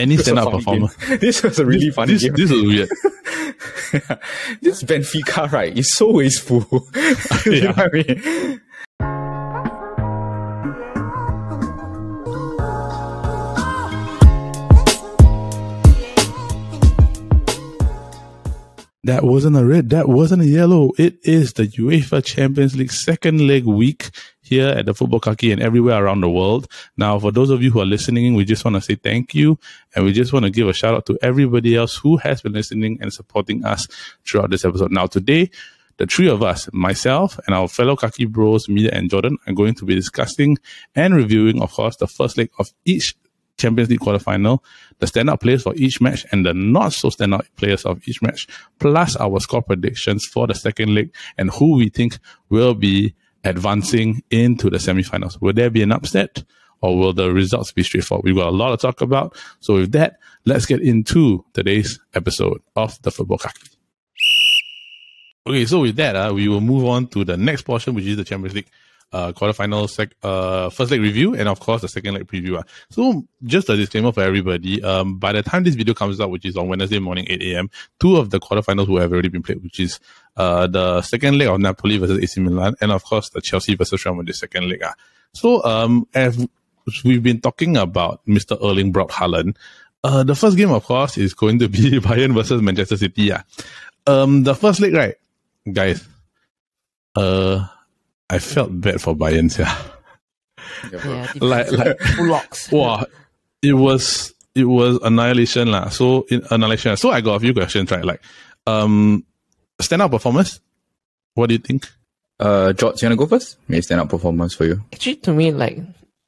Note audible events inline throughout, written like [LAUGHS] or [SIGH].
any stand-up performer. [LAUGHS] this was a really this, funny this, game. This is weird. [LAUGHS] this Benfica, right, is so wasteful. [LAUGHS] you know what I mean? That wasn't a red. That wasn't a yellow. It is the UEFA Champions League second leg week here at the Football Kaki and everywhere around the world. Now, for those of you who are listening, we just want to say thank you. And we just want to give a shout out to everybody else who has been listening and supporting us throughout this episode. Now, today, the three of us, myself and our fellow Kaki bros, Media and Jordan, are going to be discussing and reviewing, of course, the first leg of each Champions League quarterfinal, the standout players for each match, and the not so standout players of each match, plus our score predictions for the second leg and who we think will be advancing into the semifinals. Will there be an upset? Or will the results be straightforward? We've got a lot to talk about. So with that, let's get into today's episode of the Football Kaki. Okay, so with that, uh, we will move on to the next portion, which is the Champions League uh, quarterfinal, sec- uh, first leg review, and of course the second leg preview. Uh. So just a disclaimer for everybody. Um, by the time this video comes out, which is on Wednesday morning, 8 a.m., two of the quarterfinals will have already been played, which is uh, the second leg of Napoli versus AC Milan, and of course the Chelsea versus Real Madrid second leg. Uh. So um, as we've been talking about Mr. Erling Braut Haaland, uh, the first game, of course, is going to be [LAUGHS] Bayern versus Manchester City. Yeah. Um, the first leg, right, guys? Uh, I felt bad for Bayern, yeah. Yeah, [LAUGHS] Like, like, blocks. [LAUGHS] wow, it was it was annihilation lah. So in annihilation. So I got a few questions, right? Like, um, stand up performance. What do you think? Uh, George, you wanna go first? May stand up performance for you. Actually, to me, like,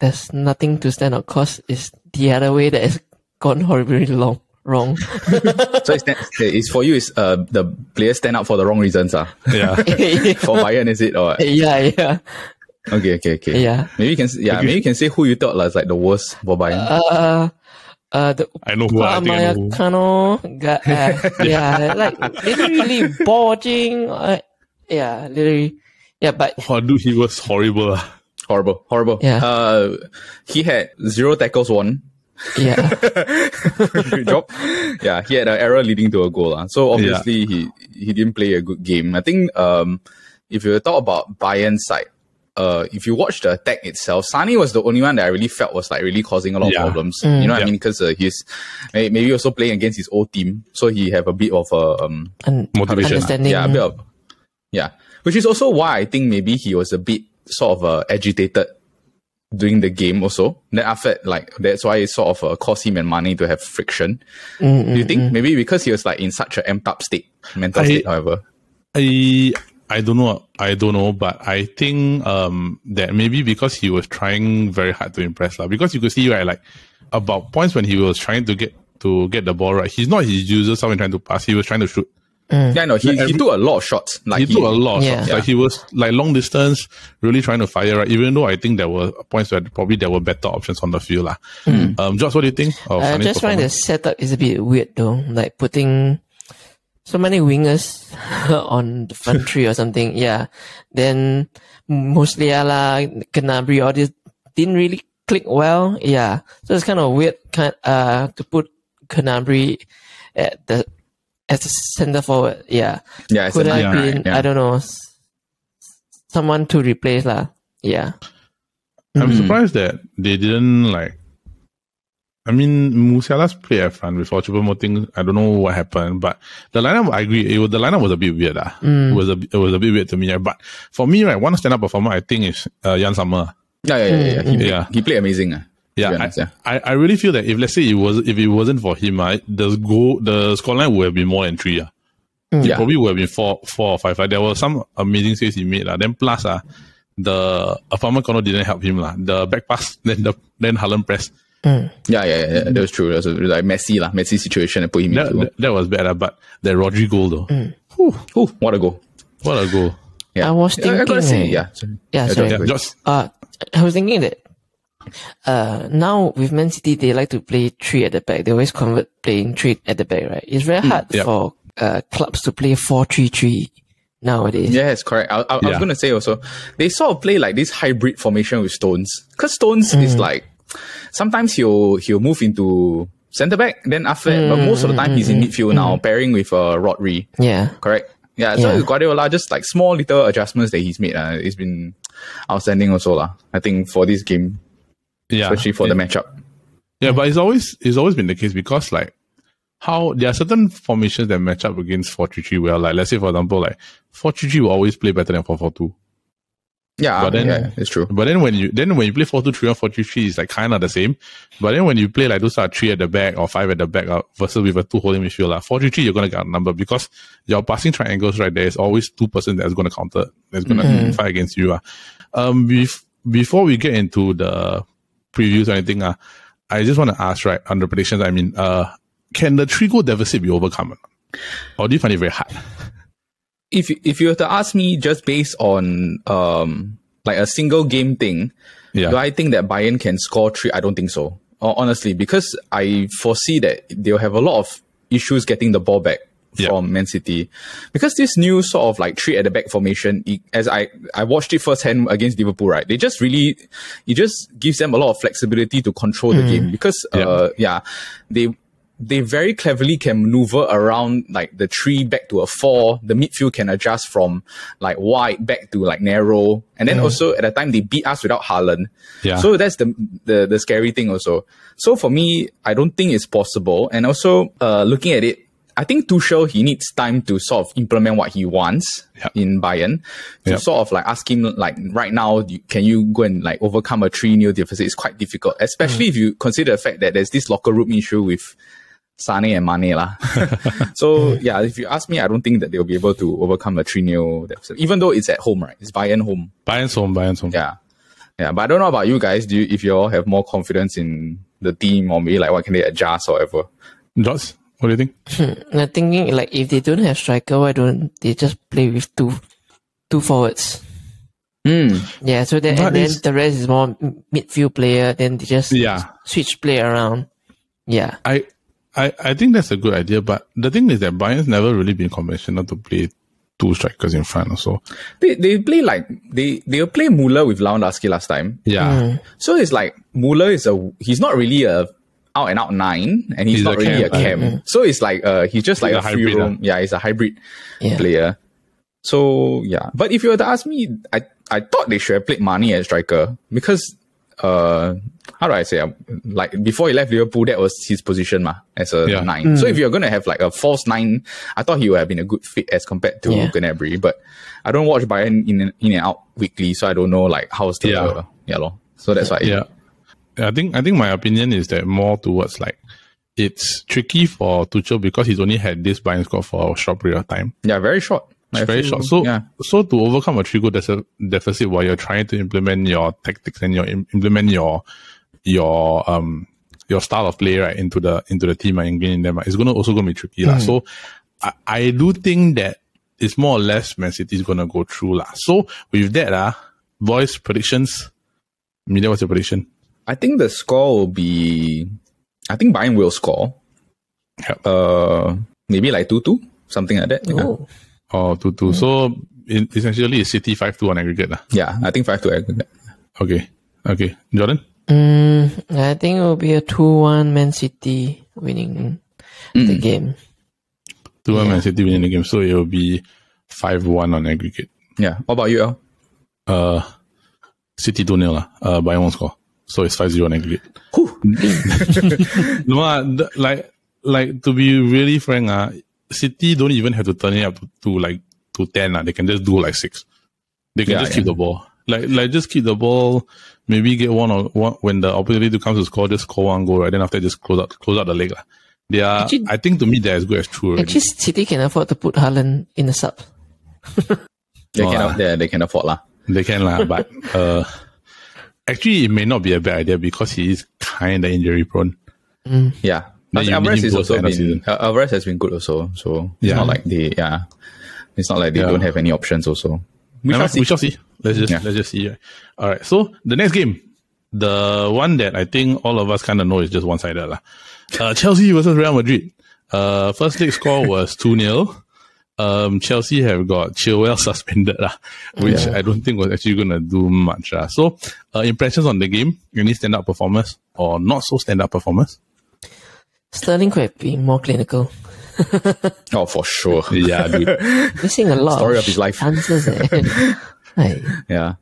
there's nothing to stand out cause it's the other way that has gone horribly long, wrong. [LAUGHS] so it's, it's for you. Is uh the players stand up for the wrong reasons? Ah, Yeah. [LAUGHS] for Bayern is it or? yeah, yeah, Okay, okay, okay. yeah. Maybe you can yeah. Maybe you can say who you thought was like the worst for Bayern. Uh, uh, the I know who I think I know who. Upamecano guy, uh, [LAUGHS] yeah, like literally ball watching, uh, yeah, literally, yeah, but Oh, dude, he was horrible. ah. horrible, horrible. Yeah. Uh, he had zero tackles won. Yeah, [LAUGHS] Good job. Yeah, he had an error leading to a goal. ah. So obviously he he didn't play a good game. I think um if you talk about Bayern's side, uh if you watch the attack itself, Sane was the only one that I really felt was like really causing a lot Yeah. of problems. You know what Yeah. I mean? Because uh, he's maybe also playing against his old team, so he have a bit of a um and Motivation. understanding. yeah a bit of yeah, which is also why I think maybe he was a bit sort of uh, agitated during the game also. Then after that, like that's why it sort of uh, caused him and Mane to have friction. Mm, Do you think maybe because he was like in such an amped up state, mental I- state, however? I I don't know. I don't know, but I think um that maybe because he was trying very hard to impress lah. Because you could see right, like about points when he was trying to get to get the ball right. He's not his usual someone trying to pass. He was trying to shoot. Yeah, no, he, Like he took a lot of shots. Like he took a lot of Yeah. shots. Like he was like long distance, really trying to fire right. Even though I think there were points where probably there were better options on the field lah. Um, Josh, what do you think? Of I just find the performance? setup is a bit weird though, like putting so many wingers [LAUGHS] on the front [LAUGHS] three or something. Yeah, then mostly Musiala, Gnabry, all this didn't really click well. Yeah, so it's kind of weird, kind uh, to put Gnabry at the as the center forward. Yeah, yeah, could have nine, been right? Yeah. I don't know someone to replace lah. Yeah. I'm Mm. surprised that they didn't like. I mean, Musiala's play at front with Choupo-Moting. I don't know what happened, but the lineup, I agree. It was, the lineup was a bit weird. ah. It was a it was a bit weird to me. But for me, right, one stand-up performer I think is uh, Yann Sommer. yeah, yeah, yeah, yeah. He, played, Yeah. he played amazing. to Yeah, be I, honest, yeah. I, I really feel that if let's say it was if it wasn't for him, uh, the goal the scoreline would have been more than three. Uh. It Yeah. probably would have been four four or five. Like, there were some amazing saves he made. Uh. Then plus uh, the Afama corner didn't help him. Uh. The back pass, [LAUGHS] then the then Haaland press. Yeah, yeah, yeah, yeah. That was true. That was a, like Messi, lah. Messi situation that put him That, into. that, that was bad. Uh. But the Rodri goal though. Whew, Ooh, what a goal. what a goal. Yeah. I was Yeah, I gotta thinking, say, yeah. sorry. Yeah, Yeah, sorry. Yeah, Good. just Uh, I was thinking that uh, now with Man City, they like to play three at the back. They always convert playing three at the back, right? It's very hard yeah. for uh, clubs to play four three three nowadays. Yes, correct. I, I, I was going to say also, they sort of play like this hybrid formation with Stones. Because Stones is like, sometimes he'll, he'll move into centre back. Then after that, but most of the time he's in midfield now, pairing with uh, Rodri. Yeah. Correct. Yeah, so Yeah. Guardiola just like small little adjustments that he's made. Uh, it's been outstanding also lah. I think for this game, Yeah. especially for the matchup. Yeah, but it's always it's always been the case because like how there are certain formations that match up against four three three well. Like let's say for example, like four three three will always play better than four four two. Yeah, But then- yeah, it's true. But then when you then when you play four two three or four three three, it's like kind of the same. But then when you play like those are three at the back or five at the back uh, versus with a two holding midfield, like four three three, you're gonna get a number because your passing triangles right there is always two person that's gonna counter, that's gonna fight against you. Uh. Um, bef- before we get into the previews or anything, uh, I just want to ask right on the predictions. I mean, uh, can the three goal deficit be overcome, or do you find it very hard? [LAUGHS] if if you were to ask me just based on um like a single game thing, Yeah. do I think that Bayern can score three? I don't think so. Ho- Honestly, because I foresee that they'll have a lot of issues getting the ball back Yeah. from Man City. Because this new sort of like three at the back formation, it, as I, I watched it firsthand against Liverpool, right? They just really, it just gives them a lot of flexibility to control the game because, uh, yeah, they, they very cleverly can maneuver around like the three back to a four. The midfield can adjust from like wide back to like narrow. And then also at the time they beat us without Haaland. Yeah. So that's the, the the scary thing also. So for me, I don't think it's possible. And also uh looking at it, I think Tuchel he needs time to sort of implement what he wants Yeah. in Bayern. To Yeah. sort of like ask him like right now, can you go and like overcome a three 0 deficit? It's quite difficult, especially if you consider the fact that there's this locker room issue with Sane and Mane lah. [LAUGHS] so yeah, if you ask me, I don't think that they'll be able to overcome a 3 0 deficit, even though it's at home, right? It's Bayern home. Bayern's home, Bayern's home. Yeah. Yeah. But I don't know about you guys. Do you, if you all have more confidence in the team or maybe like what can they adjust or whatever? Jots, what do you think? I'm thinking like if they don't have striker, why don't they just play with two two forwards? Hmm. Yeah, so then and then it's- the rest is more midfield player. Then they just Yeah. switch play around. Yeah, I, I, I think that's a good idea, but the thing is that Bayern's never really been conventional to play two strikers in front. Also, They, they play like, they, they'll play Muller with Lewandowski last time. yeah, So it's like Muller is a, he's not really a out and out nine and he's, He's not a really cam. a cam. So it's like, uh, he's just like He's a, a free hybrid, roam. Yeah. He's a hybrid yeah. player. So yeah, but if you were to ask me, I I thought they should have played Mane as striker because uh how do I say um, like before he left Liverpool that was his position ma, as a Yeah. nine. So if you're gonna have like a false nine, I thought he would have been a good fit as compared to Yeah. Gnabry. But I don't watch Bayern in in and out weekly, so I don't know like how's the Yeah. yeah, lor. So that's why yeah. I think I think my opinion is that more towards like it's tricky for Tuchel because he's only had this Bayern score for a short period of time. yeah, very short. It's very feel- short. So yeah. so to overcome a three goal dece- deficit while you're trying to implement your tactics and your implement your your um your style of play right into the into the team and ingrain in them, right, it's gonna also gonna be tricky. lah. So I, I do think that it's more or less Man City is gonna go through. lah. So with that, uh, boys predictions. Media, what's your prediction? I think the score will be I think Bayern will score. Yep. Uh maybe like two two, something like that. Yeah. Oh, Oh, two two. So in, essentially, it's City five two on aggregate. lah. Yeah, I think five to aggregate. Okay, okay. Jordan. mm, I think it will be a two-one Man City winning the game. Two one Yeah. Man City winning the game, so it will be five one on aggregate. Yeah. What about you, Al? Uh, City two 0 lah. Uh, by one score, so it's five zero on aggregate. [LAUGHS] no, ah, the- like like to be really frank, uh, City don't even have to turn it up to, to like to ten. Uh, they can just do like six. They can Yeah, just yeah. keep the ball. Like like just keep the ball. Maybe get one or one when the opportunity to comes to score, just score one goal. Right, then after that, just close out close out the leg. lah. They are. Actually- I think to me they're as good as true. Already. Actually, City can afford to put Haaland in the sub. [LAUGHS] They No can lah. they, they can afford lah. They can lah, but uh, actually it may not be a bad idea because he is kind of injury prone. Yeah. Then But Alvarez need is also been uh, Alvarez has been good also. So it's Yeah. not like they yeah. It's not like they Yeah. don't have any options also. We Never shall see. we shall see. Let's just Yeah. let's just see. All right. So the next game, the one that I think all of us kind of know is just one sided lah. Uh, Chelsea versus Real Madrid. Uh, first leg score was two 0 Um, Chelsea have got Chilwell [LAUGHS] suspended lah, which I don't think was actually gonna do much lah. So, uh, impressions on the game? Any stand up performers or not so stand up performers? Sterling could have been more clinical. [LAUGHS] oh, for sure. Yeah, dude. [LAUGHS] Missing a lot Story of of his life. chances. Eh. Aye. Yeah.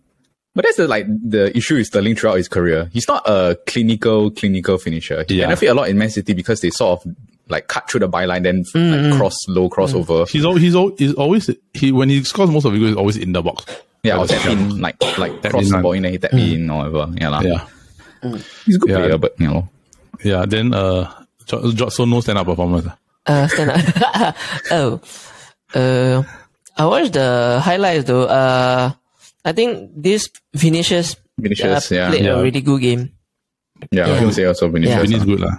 But that's the like the issue with Sterling throughout his career. He's not a clinical clinical finisher. He Yeah. benefit a lot in Man City because they sort of like cut through the byline, then like cross low crossover. He's al- he's al- he's always he when he scores most of his goals, he's always in the box. Yeah, or Like a tap in like like Tap cross the ball in and he tap in or whatever. Yeah, lah. Yeah, He's a good Yeah. player, but you know. yeah. Then uh, Jo- Jo- so no stand up performance. Uh, stand up. [LAUGHS] oh, uh, I watched the highlights though. Uh, I think this Vinicius, Vinicius, uh, yeah. played Yeah. a really good game. Yeah, I Yeah. would say also Vinicius. Yeah. Vinny's ah. good lah.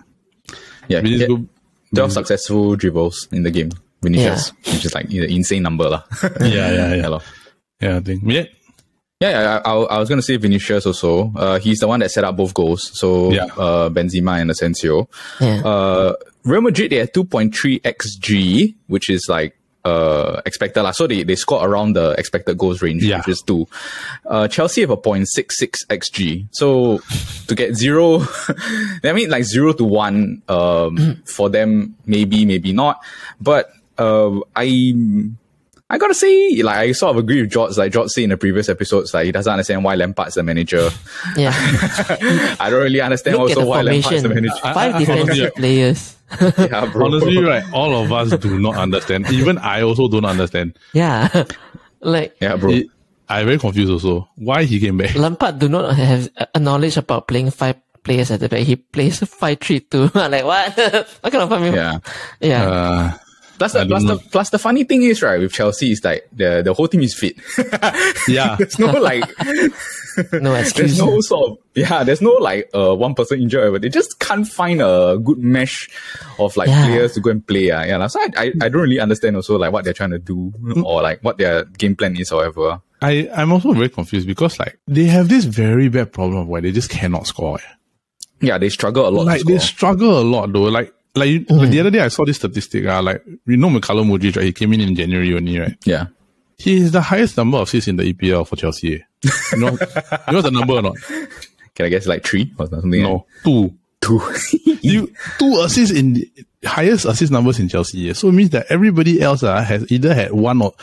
Yeah, Vinny's he good. 12 successful dribbles in the game. Vinicius, which is like an insane number. lah. [LAUGHS] Yeah, yeah, yeah. [LAUGHS] yeah. lor. Yeah, I think. Yeah, Yeah, yeah, I, I, I was going to say Vinicius also. Uh, he's the one that set up both goals. So Yeah. uh, Benzema and Asensio. Yeah. Uh, Real Madrid, they had 2.3 XG, which is like uh, expected. lah. So they, they score around the expected goals range, Yeah. which is 2. Uh, Chelsea have a 0.66 XG. So to get 0, [LAUGHS] I mean like 0 to 1 um, [CLEARS THROAT] for them, maybe, maybe not. But uh, I I gotta say, like I sort of agree with George. Like George said in the previous episodes, like he doesn't understand why Lampard's the manager. yeah. [LAUGHS] I don't really understand Look also the why Lampard's the formation. manager. Five I- defensive players. [LAUGHS] Yeah, bro. honestly, right? All of us do not understand. Even I also don't understand. Yeah. [LAUGHS] like yeah, bro. It- I'm very confused also. Why he came back? Lampard do not have a knowledge about playing five players at the back. He plays five three two. [LAUGHS] like what? what kind of family? Yeah. Yeah. Uh, Plus the, don't plus, the, plus the funny thing is, right, with Chelsea is like the, the whole team is fit. [LAUGHS] yeah, there's no like, [LAUGHS] no there's no sort of, yeah, there's no like uh, one person injured. or whatever. They just can't find a good mesh of like Yeah. players to go and play. Uh, yeah, lah. so I, I, I don't really understand also like what they're trying to do or like what their game plan is, however. I I'm also very confused because like they have this very bad problem where they just cannot score. eh. Yeah, they struggle a lot. Like to they struggle a lot though. Like like, you- like the other day I saw this statistic. Uh, like we know Mykhailo Mudryk, right? He came in in January only, right? yeah. He is the highest number of assists in the EPL for Chelsea. eh. You know, [LAUGHS] you know the number or not? Can I guess like three or something? No, two. two. [LAUGHS] You two assists in the highest assist numbers in Chelsea. eh. So it means that everybody else uh, has either had one or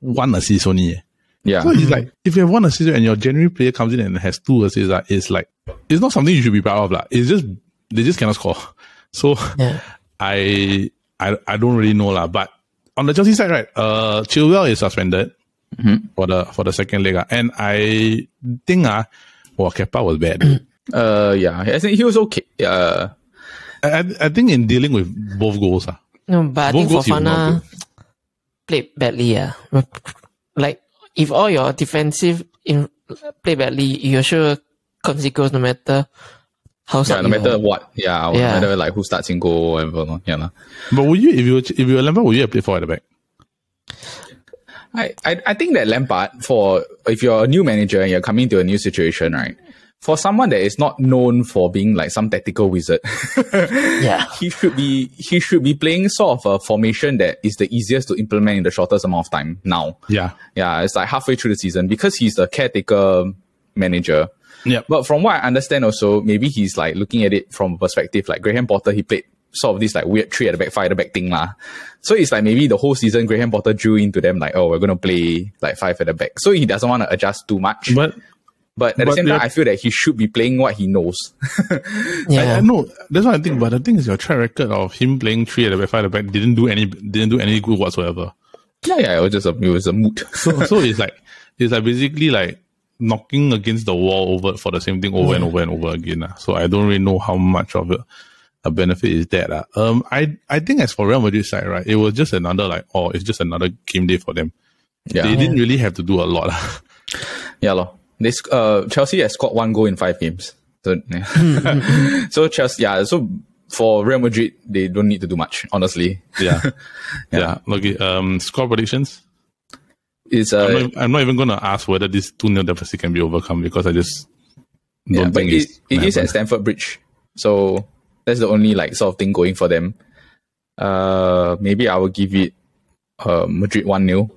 one assist only. eh. yeah. So it's like if you have one assist and your January player comes in and has two assists, uh, it's like it's not something you should be proud of. Like. It's just they just cannot score. So Yeah. [LAUGHS] I I I don't really know lah. But on the Chelsea side, right, uh Chilwell is suspended for the for the second leg. ah. And I think uh well Kepa was bad. [CLEARS THROAT] Uh, yeah. I think he was okay. Uh, I, I- I think in dealing with both goals, uh, No, but I Both think goals he was not Fofana played badly. Yeah. Like if all your defensive in play badly, you're sure consequence no matter how yeah, no matter are. what. Yeah, no Yeah. matter like who starts in goal, whatever. no. Yeah. lah. but would you if you if you were Lampard, would you have played four at the back? I, I, I think that Lampard, for if you're a new manager and you're coming to a new situation, right? For someone that is not known for being like some tactical wizard, [LAUGHS] Yeah. he should be he should be playing sort of a formation that is the easiest to implement in the shortest amount of time now. Yeah. Yeah, it's like halfway through the season because he's the caretaker manager. Yeah. But from what I understand, also maybe he's like looking at it from a perspective like Graham Potter. He played sort of this like weird three at the back, five at the back thing lah. So it's like maybe the whole season Graham Potter drew into them like, oh, we're gonna play like five at the back. So he doesn't want to adjust too much. But, But at the but same time. I feel that he should be playing what he knows. [LAUGHS] I, Yeah. I know that's what I think. But the thing is, your track record of him playing three at the back, five at the back didn't do any didn't do any good whatsoever. yeah, yeah, it was just a it was a mood. So so [LAUGHS] it's like it's like basically like knocking against the wall over for the same thing over and over and over again. ah. So I don't really know how much of a, a benefit is that. ah. Um, I I think as for Real Madrid side, right, it was just another like oh, it's just another game day for them. yeah, They didn't really have to do a lot. ah. [LAUGHS] Yeah, lor. This uh Chelsea has scored one goal in five games. So yeah. [LAUGHS] [LAUGHS] so Chelsea yeah, so for Real Madrid they don't need to do much, honestly. yeah, yeah. Okay. Um, score predictions. It's I'm uh not, I'm not even gonna ask whether this two 0 deficit can be overcome because I just don't yeah, think it, it's it gonna at happen. Stamford Bridge. So that's the only like sort of thing going for them. Uh maybe I will give it uh Madrid one 0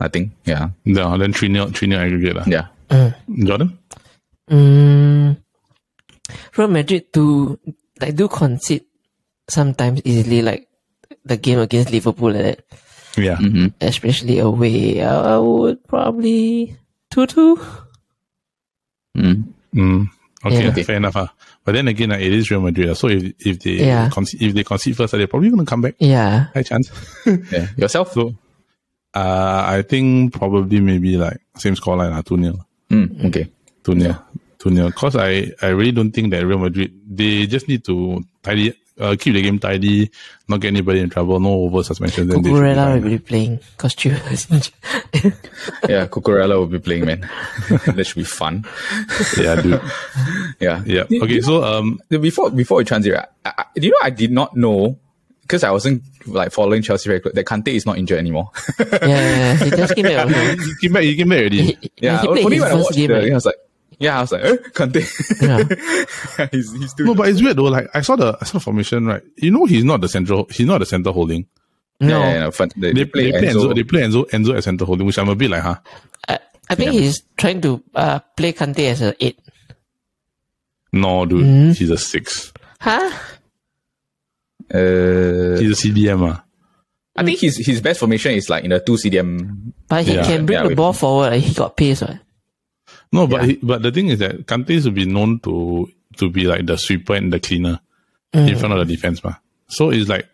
I think. Yeah. Yeah, then three 0 three 0 aggregate. ah. Yeah. Jordan. Mm, Real Madrid do like do concede sometimes easily like the game against Liverpool like that. Yeah. Mhm. Especially away. I would probably two two. Mm. Mm. Okay, Yeah. Okay. fair enough. ah. But then again, uh, it is Real Madrid. ah. So if if they Yeah. concede, if they concede first, they're probably going to come back. Yeah. High chance. [LAUGHS] Yeah. Yourself? So, uh, I think probably maybe like same scoreline, uh, 2 0. Mm. Okay. 2 0. 2 0. Because I, I really don't think that Real Madrid, they just need to tidy, uh, keep the game tidy, not get anybody in trouble, no over suspensions. Then they should be Cucurella will be playing costume. [LAUGHS] Yeah, Cucurella will be playing, man. [LAUGHS] that should be fun. Yeah, dude. [LAUGHS] Yeah. Yeah. Okay, so, um, Before before we transit, I, I, do you know I did not know because I wasn't like following Chelsea very close that Kante is not injured anymore. yeah, yeah, he just came out. he came back, he came back already. He, yeah, he played only when I watched game. the, right? I was like, yeah, I was like, eh, Kante. Yeah. [LAUGHS] he's he's still No, but it's weird though. Like I saw the I saw the formation, right? You know, he's not the central. He's not the center holding. yeah, No, yeah, yeah, fun. They, They, they play, they play Enzo. Enzo. They play Enzo. Enzo as center holding, which I'm a bit like, huh? I, I think Yeah. he's trying to uh, play Kante as a eight. No, dude, Mm. he's a six. Huh? Uh, He's a CDM. Uh. I think his his best formation is like in the two CDM. But he Yeah. can bring Yeah, the ball forward. Like, he got pace. Right? No, but Yeah. he, but the thing is that Kante is to be known to to be like the sweeper and the cleaner Mm. in front of the defense, ma. So it's like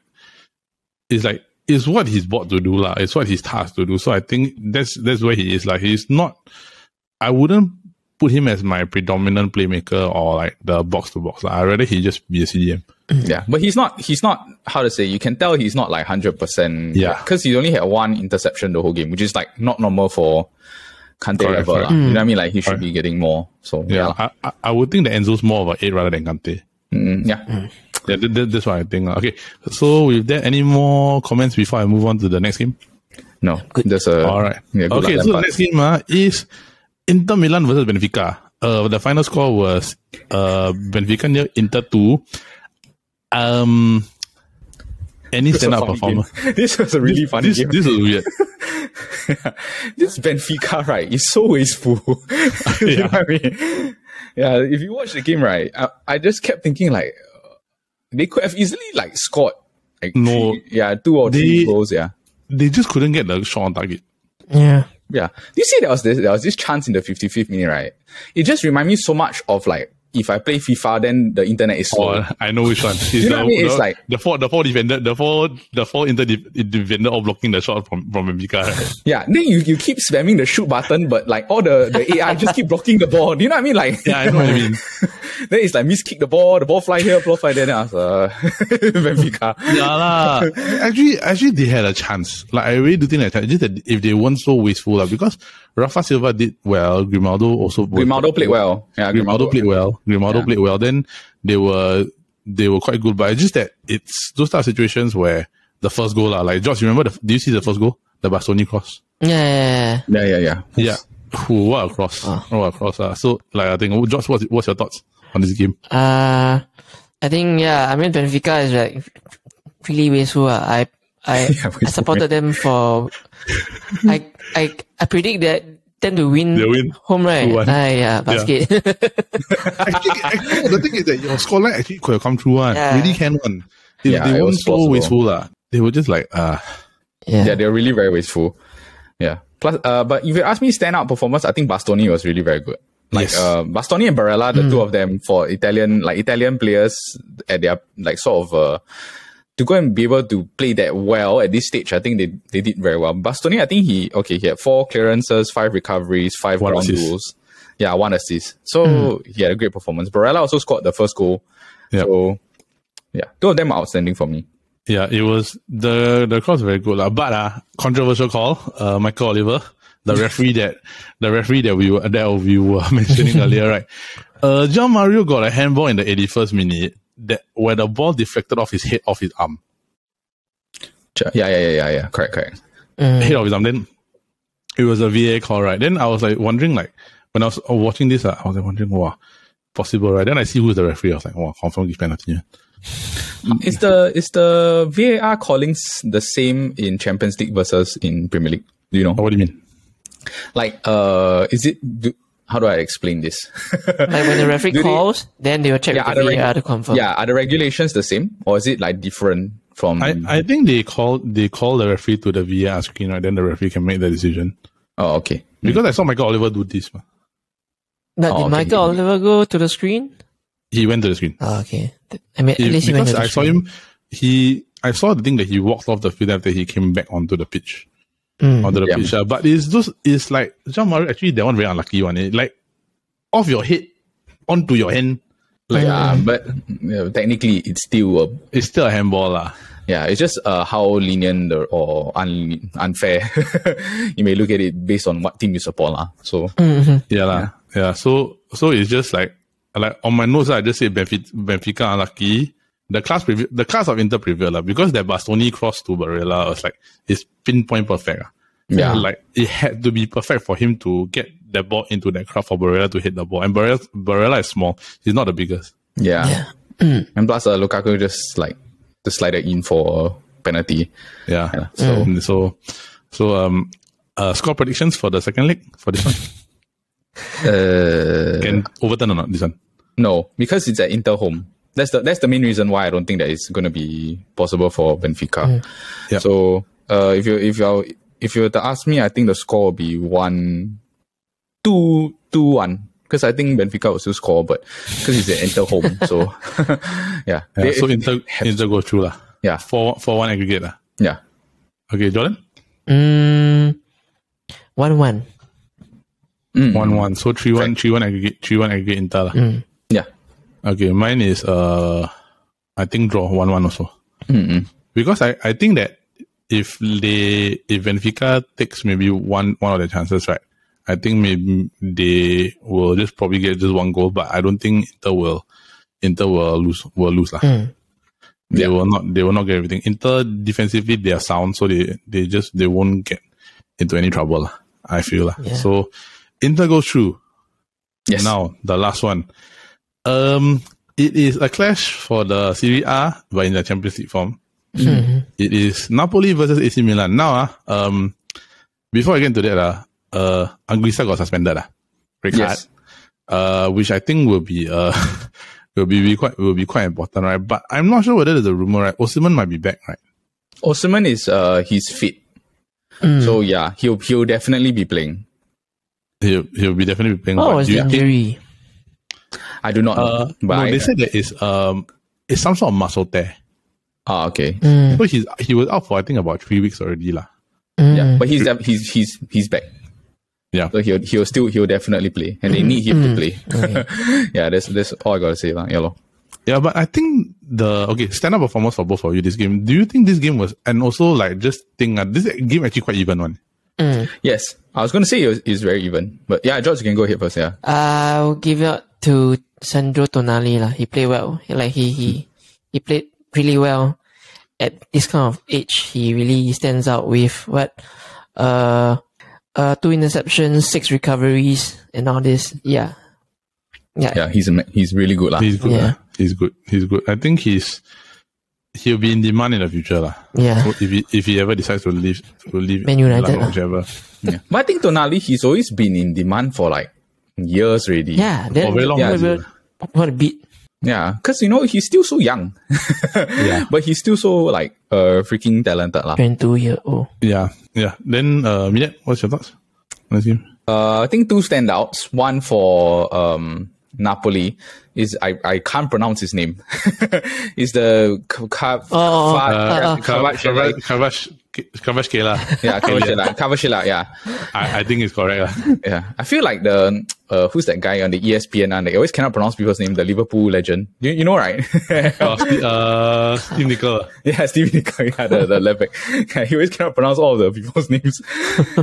it's like it's what he's bought to do, lah. It's what he's tasked to do. So I think that's that's where he is. Like he's not. I wouldn't put him as my predominant playmaker or like the box to box. I rather he just be a CDM. Yeah, but he's not. He's not. How to say? You can tell he's not like hundred percent. Yeah. because he only had one interception the whole game, which is like not normal for Kante Correct, level. correct. lah. You know what I mean? Like he should Correct. be getting more. So Yeah, yeah, I, I, I would think that Enzo's more of an eight rather than Kante. Mm, yeah. Yeah, that, that, that's what I think. lah. Okay, so with that, any more comments before I move on to the next game? No, there's a. All right. Yeah, good okay, so the next game uh, is Inter Milan versus Benfica. Uh, the final score was uh, Benfica near Inter 2. Um, any This was a standout performer? game. [LAUGHS] This was a really funny This, game. this was weird. [LAUGHS] this Benfica, right, is so wasteful. [LAUGHS] you know what I mean? Yeah, if you watch the game, right, I, I just kept thinking like uh, they could have easily like scored like No. three, yeah, two or three goals, yeah. They just couldn't get the shot on target. Yeah. Yeah. Do you see there was this there was this chance in the 55th minute, right? It just reminded me so much of like if I play FIFA, then the internet is slow. Oh, I know which one. It's You know the, what I mean? It's like- the four, the four defender, the four, the four Inter de- defender all blocking the shot from from Benfica. Right? [LAUGHS] Yeah. Then you, you keep spamming the shoot button, but like all the, the AI [LAUGHS] just keep blocking the ball. Do you know what I mean? Like Yeah, I know what I mean. [LAUGHS] then it's like miss kick the ball, the ball fly here, ball fly there. Then I was uh, Benfica. Yeah, lah. actually, actually, they had a chance. Like, I really do think that just that if they weren't so wasteful, like, because Rafa Silva did well, Grimaldo also Grimaldo played well. Yeah, Grimaldo played well. Grimaldo Yeah. played well. Then they were they were quite good, but it's just that it's those type of situations where the first goal, lah, like George, remember the? Do you see the first goal? The Bastoni cross. Yeah, yeah, yeah. Yeah, yeah, yeah. Yeah. Ooh, what a cross! What a cross! Uh. So, like, I think, George, what's, what's your thoughts on this game? Uh, I think yeah. I mean Benfica is like really wasteful. Uh. I I [LAUGHS] Yeah, I supported them for. I I I predict that them to win. They win. home right. 2-1. Ah, yeah, basket. [LAUGHS] actually, actually, the thing is that your scoreline actually could have come through one. Yeah. Really can one. If Yeah, they weren't was so possible. wasteful, lah, they were just like, uh, yeah. Yeah, they're really very wasteful. Yeah. Plus, uh, but if you ask me standout performance, I think Bastoni was really very good. Like Yes. uh, Bastoni and Barella, the two of them for Italian, like Italian players at their like sort of uh, to go and be able to play that well at this stage, I think they they did very well. Bastoni, I think he okay, he had four clearances, five recoveries, five One ground assist. duels. Yeah, one assist. So he had a great performance. Barella also scored the first goal. Yep. So yeah, two of them are outstanding for me. yeah, it was the the call was very good. But uh, controversial call, uh, Michael Oliver, the referee [LAUGHS] that the referee that we were that we were [LAUGHS] mentioning earlier, right? Uh, João Mário got a handball in the 81st minute that where the ball deflected off his head, off his arm, Yeah, yeah, yeah, yeah, yeah. Correct, correct. Mm. head of his arm. Then it was a VA call, right? Then I was like wondering, like when I was watching this, uh, I was like wondering, wow, possible, right? Then I see who's the referee. I was like, wow, confirm give penalty. yeah. [LAUGHS] Is the is the VAR callings the same in Champions League versus in Premier League? Do you know? What do you mean? Like, uh, is it do, how do I explain this? [LAUGHS] Like when the referee Do they- calls, then they will check Yeah, with are the the reg- VAR to confirm. yeah, are the regulations the same or is it like different from? I, I think they call they call the referee to the VAR screen, right? Then the referee can make the decision. oh, okay. Because I saw Michael Oliver do this. man. Now, Oh, did okay. Michael Oliver go to the screen? He went to the screen. Oh, okay. I mean, at least he went because to the I saw him, he I saw the thing that he walked off the field after he came back onto the pitch. Mm. Onto the Yeah. pitch. uh, but it's just it's like João Mário actually that one very unlucky one. It, like off your head onto your hand. Like yeah, but uh, technically it's still a it's still a handball lah. Yeah, it's just uh, how lenient or, or un- unfair [LAUGHS] you may look at it based on what team you support. lah. So, Yeah, lah. Yeah. So so it's just like like on my notes I just say Benfica, Benfica unlucky. The class prevail, the class of Inter prevailed lah, because that Bastoni cross to Barella was like it's pinpoint perfect. lah. Yeah. Like it had to be perfect for him to get the ball into that crowd for Barella to hit the ball. And Barella, Barella is small. He's not the biggest. yeah. [CLEARS THROAT] and plus, uh, Lukaku just like to slide it in for a penalty. Yeah. Yeah, So so so um uh score predictions for the second leg for this one. [LAUGHS] Uh, Can overturn or not this one? no, because it's at Inter home. That's the that's the main reason why I don't think that it's going to be possible for Benfica. Yeah. So, uh, if you if you if you were to ask me, I think the score will be one, two, two, one. Because I think Benfica will still score, but because it's an Inter home, [LAUGHS] so [LAUGHS] yeah. Yeah, They- so Inter Inter go through lah. yeah, Four four one aggregate lah. yeah. Okay, Jordan? Mm, one one. Mm. One one. So three one, three one aggregate, three one aggregate Inter lah. Mm. Yeah. Okay, mine is uh, I think draw one one also Mm-mm. because I, I think that if they if Benfica takes maybe one one of the chances right, I think maybe they will just probably get just one goal, but I don't think Inter will Inter will lose will lose lah. Mm. They Yeah. will not they will not get everything. Inter defensively they are sound, so they they just they won't get into any trouble lah. I feel lah. Yeah. So Inter goes through. Yes. Now the last one. Um, it is a clash for the Serie A, but in the Champions League form. Mhm. It is Napoli versus AC Milan. Now, ah, um, before I get into that, ah, uh, Anguissa got suspended, ah, red card, Yes. uh, which I think will be, uh, [LAUGHS] will be, be quite, will be quite important, right? But I'm not sure whether there's a rumor, right? Osimhen might be back, right? Osimhen is uh he's fit, Mm. so yeah, he'll he'll definitely be playing. He'll, he'll be definitely playing. What but was the you think- injury? I do not know, Uh, but no, I, they said that it's, um, it's some sort of muscle tear. ah okay, Mm. So he's, he was out for, I think, about three weeks already, lah. Mm. yeah, but he's he's he's he's back. Yeah. So he'll he'll still he'll definitely play, and they need him to play. [LAUGHS] yeah, that's that's all I gotta say, lah. Yeah, lor. Yeah, but I think the okay stand up performance for both of you this game. Do you think this game was and also like just think uh, this game actually quite even one? Mm. Yes, I was gonna say it was, it's very even, but yeah, George, you can go ahead first. Yeah. I'll give it to Sandro Tonali lah. He played well. Like he he he played really well. At this kind of age, he really stands out with what uh uh two interceptions, six recoveries, and all this. Yeah, yeah, Yeah, he's a, he's really good, lah. He's good. Yeah. lah. He's good. He's good. I think he's he'll be in demand in the future lah. yeah. So if he if he ever decides to leave to leave Man United Milan or lah. whichever. Yeah. [LAUGHS] But I think Tonali, he's always been in demand for like years already. Yeah, that, For very long what, already. what, what a beat. Yeah, because you know he's still so young. Yeah. But he's still so like uh freaking talented lah. 22 year old. Yeah, yeah. Then uh, Minet, what's your thoughts? Let's see. Uh, I think two standouts. One for um Napoli is I, I can't pronounce his name. is the K- K- [LAUGHS] Oh, Fa- uh, uh, Kvaratskhelia. Kavash Kavash Kela. yeah, Kvaratskhelia. Kvaratskhelia, yeah. I, I think it's correct. lah. [LAUGHS] Yeah. I feel like the uh who's that guy on the ESPN and they always cannot pronounce people's name, the Liverpool legend. You, you know right? Uh, Steve, uh, Steve Nicol. [LAUGHS] Yeah, Stevie Nicol, yeah, the, the left back. Yeah, he always cannot pronounce all the people's names.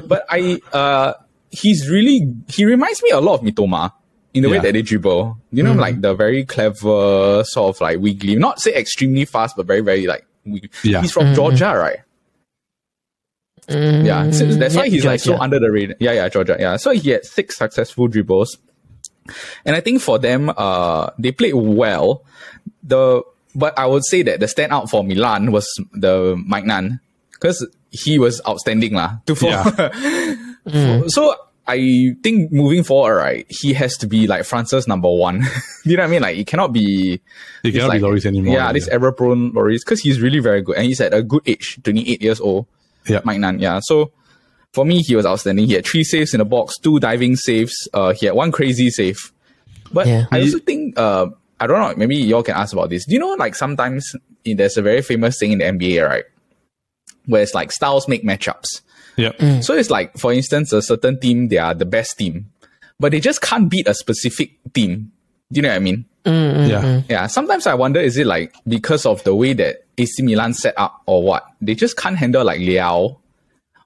but I, uh, he's really, he reminds me a lot of Mitoma in the way that they dribble. You know, like the very clever, sort of like wiggly, not say extremely fast, but very, very like, wiggly. Yeah. He's from Georgia, right? Mm, Yeah, so that's why yeah, he's like so under the radar. Yeah, yeah, Georgia. Yeah, so he had six successful dribbles, and I think for them, uh, they played well. The but I would say that the standout for Milan was the Mike Maignan because he was outstanding lah. To for, Yeah. for- [LAUGHS] so I think moving forward, right, he has to be like France's number one. [LAUGHS] you know what I mean? Like it cannot be. It cannot like, be Lloris anymore. Yeah, this error prone Lloris because he's really very good and he's at a good age, 28 years old. Yeah. Mike Maignan. Yeah. So for me, he was outstanding. He had three saves in the box, two diving saves. Uh, he had one crazy save. But Yeah. I also think, uh, I don't know, maybe y'all can ask about this. Do you know, like sometimes there's a very famous thing in the NBA, right? Where it's like styles make matchups. Yeah. So it's like, for instance, a certain team, they are the best team, but they just can't beat a specific team. Do you know what I mean? Yeah. Yeah, sometimes I wonder is it like because of the way that AC Milan set up or what? They just can't handle like Leão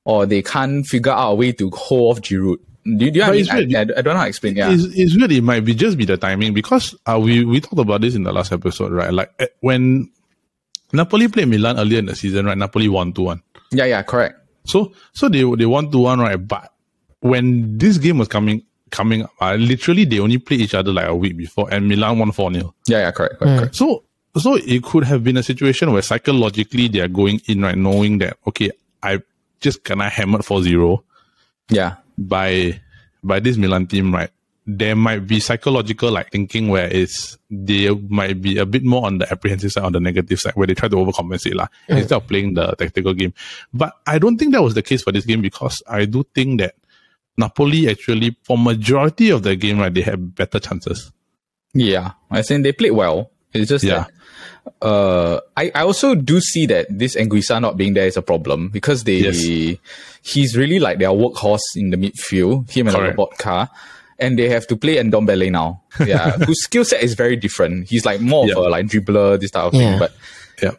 or they can't figure out a way to hold off Giroud. Do, you- do you know what I mean? it's I. I, I don't know how to explain. Yeah. It's, it's really, it might be just be the timing because uh, we, we talked about this in the last episode, right? Like eh, when Napoli played Milan earlier in the season, right? Napoli won 2 1. Yeah, yeah, correct. So, so they, they won 2 1, right? But when this game was coming, coming up, uh, literally they only played each other like a week before and Milan won 4 0. Yeah, yeah, correct, correct, correct. So, so it could have been a situation where psychologically they are going in, right? Knowing that, okay, I just gonna hammer 4 0 Yeah. by by this Milan team, right? There might be psychological like thinking where it's they might be a bit more on the apprehensive side, on the negative side, where they try to overcompensate lah, instead of playing the tactical game. But I don't think that was the case for this game because I do think that Napoli actually, for majority of the game, right, they had better chances. Yeah. I think they played well. It's just Yeah. that uh I, I also do see that this Anguissa not being there is a problem because they Yes. he's really like their workhorse in the midfield, him and Correct. Lobotka. And they have to play Ndombele now. [LAUGHS] Yeah. whose skill set is very different. He's like more Yeah. of a like dribbler, this type of Yeah. thing. But Yeah.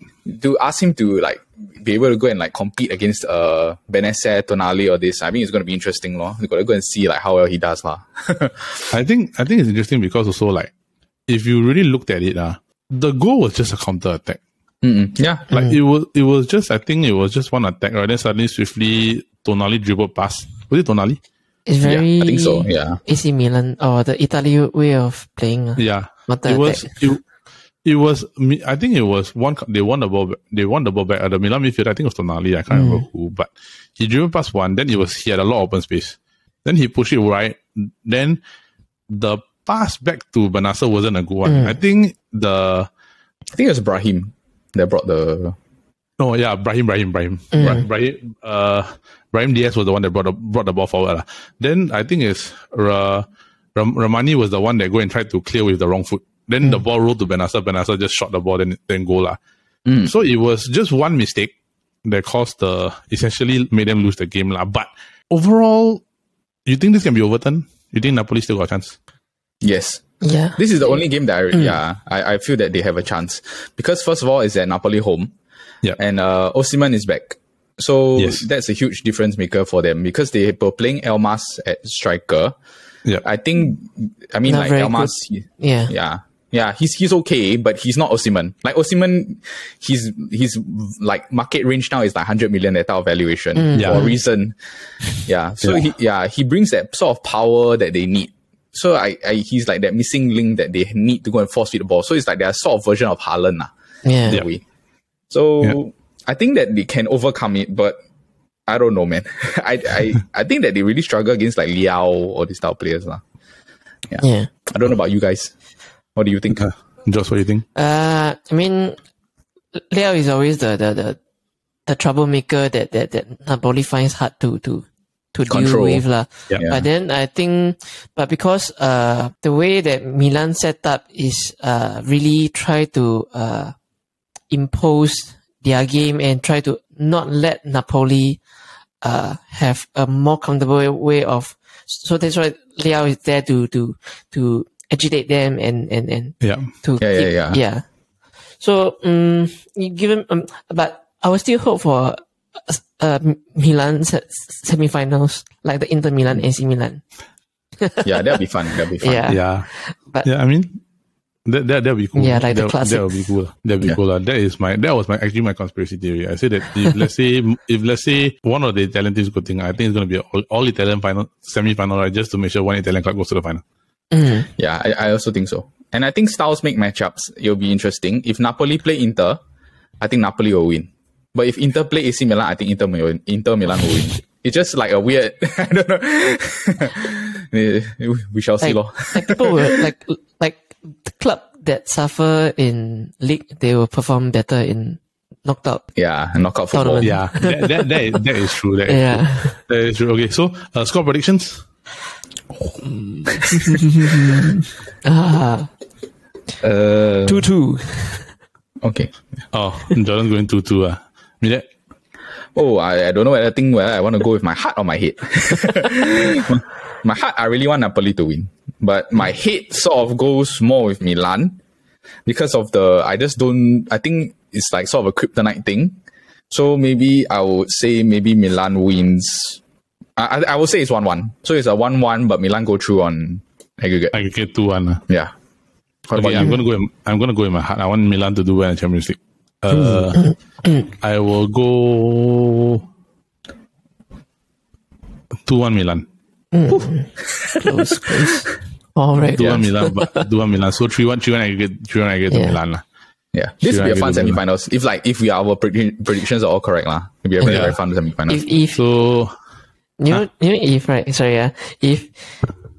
To ask him to like be able to go and like compete against uh Bennacer, Tonali or this, I think it's gonna be interesting, lor. You gotta go and see like how well he does, lah. [LAUGHS] I think I think it's interesting because also like if you really looked at it, uh, the goal was just a counter attack. Mm-mm. Yeah, Like it was, it was just. I think it was just one attack, right? Then suddenly, swiftly, Tonali dribbled past. Was it Tonali? It's yeah, very I think so. Yeah, AC Milan or the Italy way of playing. uh, Yeah, Counter it was. It, it was. me- I think it was one. They won the ball. They won the ball back at the Milan midfield. I think it was Tonali. I can't remember mm. who, but he dribbled past one. Then it was he had a lot of open space. Then he pushed it right. Then the pass back to Bennacer wasn't a good one. Mm. I think the I think it was Brahim that brought the. No, yeah, Brahim, Brahim, Brahim, mm. Bra- Brahim. Uh, Brahim Diaz was the one that brought the, brought the ball forward. Then I think it's Ra, Ram, Rrahmani was the one that go and tried to clear with the wrong foot. Then the hmm. ball rolled to Bennacer. Bennacer just shot the ball, then then goal lah. Hmm. So it was just one mistake that caused the essentially made them lose the game lah. But overall, you think this can be overturned? You think Napoli still got a chance? Yes, Yeah. this is the only game that I hmm. yeah I, I feel that they have a chance because first of all it's at Napoli home, Yeah. and uh, Osimhen is back, so Yes. that's a huge difference maker for them because they were playing Elmas at striker. Yeah. I think I mean Not like Elmas, he- Yeah. yeah. Yeah, he's he's okay, but he's not Osimhen. Like Osimhen, he's he's like market range now is like hundred million of valuation Yeah. for a reason. Yeah, so Yeah. he yeah he brings that sort of power that they need. So I, I he's like that missing link that they need to go and force feed the ball. So it's like their sort of version of Haaland lah, Yeah. in a way. So Yeah. I think that they can overcome it, but I don't know, man. [LAUGHS] I I I think that they really struggle against like Leão or these type of players lah. Yeah. I don't know about you guys. What do you think? Josh? what do you think? Uh, I mean, Leo is always the, the, the, the troublemaker that, that, that Napoli finds hard to, to, to Control. deal with. lah. Yeah. Yeah. But then I think, but because, uh, the way that Milan set up is, uh, really try to, uh, impose their game and try to not let Napoli, uh, have a more comfortable way of, so that's why Leo is there to, to, to agitate them and, and, and Yeah. to Yeah, yeah, keep- yeah. yeah. So um, you give him um, but I will still hope for uh, uh Milan se- semifinals like the Inter Milan AC Milan. yeah, that'll be fun. That'll be fun. Yeah. Yeah. But- yeah, I mean that that that'll be cool. Yeah, like the that, classics. That would be cool. that'll be Yeah. cool. lah. That is my that was my actually my conspiracy theory. I said that if let's say [LAUGHS] if let's say one of the Italian teams good thing, I think it's gonna be all, all Italian final semi final, right? Just to make sure one Italian club goes to the final. Mm, Yeah, I, I also think so. And I think styles make matchups. It'll be interesting. If Napoli play Inter, I think Napoli will win. But if Inter play AC Milan, I think Inter, will win. Inter Milan will win. It's just like a weird. [LAUGHS] I don't know. [LAUGHS] we shall see, Like, lor. like people will [LAUGHS] like like the club that suffer in league, they will perform better in knocked out. Yeah, knockout football. Tournament. Yeah, that, that, that, is, that is true. That is, Yeah. that is true. Okay, so uh, score predictions. Ah, Uh, two two. okay. Oh, Jordan's going 2 2. Uh. Me? Oh, I, I don't know whether I think whether I want to go with my heart or my head. [LAUGHS] my heart, I really want Napoli to win, but my head sort of goes more with Milan because of the. I just don't. I think it's like sort of a kryptonite thing. So maybe I would say maybe Milan wins. I I, I would say it's one one. So it's a one one, but Milan go through on aggregate. I could get 2 1. Uh. Yeah. What Okay, about I'm you? gonna go. In, I'm gonna go in my heart. I want Milan to do well in Champions League. Uh, [COUGHS] I will go two one Milan. Close, close. All right. Two one Milan. But two one Milan. So three one. Three one. I get. Three one. I get to Milan. lah. Yeah, this Sure, will be a fun get semi-finals. If like if we our predict- predictions are all correct, lah, it'll be a very, Yeah. very fun semi-finals. If if So you know, you know if right, sorry, yeah, if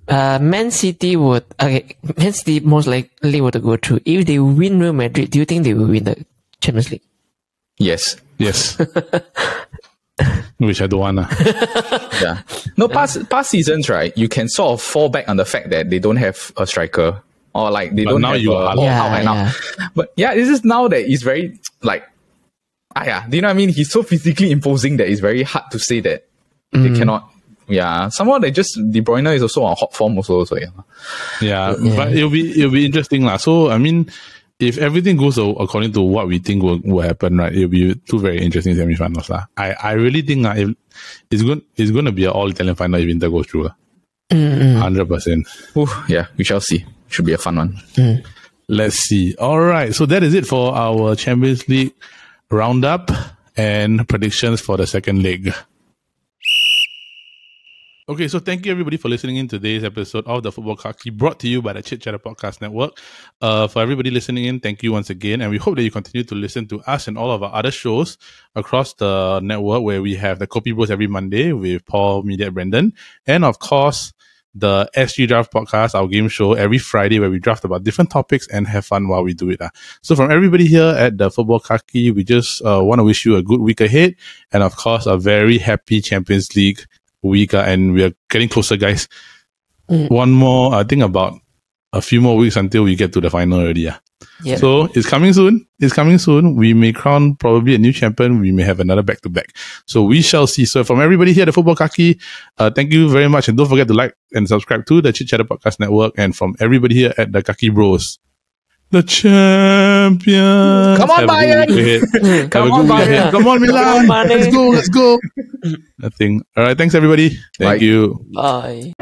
uh, Man City would okay, Man City most likely would to go through. If they win Real Madrid, do you think they will win the Champions League? Yes. yes, [LAUGHS] which I don't want. lah. [LAUGHS] Yeah. No, past past seasons, right? You can sort of fall back on the fact that they don't have a striker or like they But don't now have you a are. out Yeah, and out. yeah. But yeah, this is now that it's very like ah yeah, do you know what I mean? He's so physically imposing that it's very hard to say that they cannot. Yeah, someone they just De Bruyne is also on hot form also. So yeah, Yeah, Yeah. but it'll be it'll be interesting lah. So I mean, if everything goes according to what we think will, will happen, right? It'll be two very interesting semifinals lah. I I really think uh, if it's going it's going to be an all Italian final if Inter goes through. Hundred percent. Ooh, yeah, we shall see. Should be a fun one. Let's see. All right, so that is it for our Champions League roundup and predictions for the second leg. Okay, so thank you everybody for listening in today's episode of the Football Kaki brought to you by the Chit Chatter Podcast Network. Uh, for everybody listening in, thank you once again, and we hope that you continue to listen to us and all of our other shows across the network where we have the Copy Bros every Monday with Paul, Media, Brendan, and of course the SG Draft Podcast, our game show, every Friday where we draft about different topics and have fun while we do it. ah. So from everybody here at the Football Kaki, we just uh, want to wish you a good week ahead, and of course a very happy Champions League week, uh, and we are getting closer, guys. One more, I think about a few more weeks until we get to the final already. Yeah. Yeah. So it's coming soon. It's coming soon. We may crown probably a new champion. We may have another back to back. So we shall see. So from everybody here at the Football Kaki, uh, thank you very much. And don't forget to like and subscribe to the Chit Chatter Podcast Network. And from everybody here at the Kaki Bros, the champion. Come on, Have a Bayern. week. [LAUGHS] Come on, good week Bayern. ahead. Come on, Milan. Come on, Mane. let's go. Let's go. [LAUGHS] Nothing. All right. Thanks, everybody. Thank Bye. you. Bye.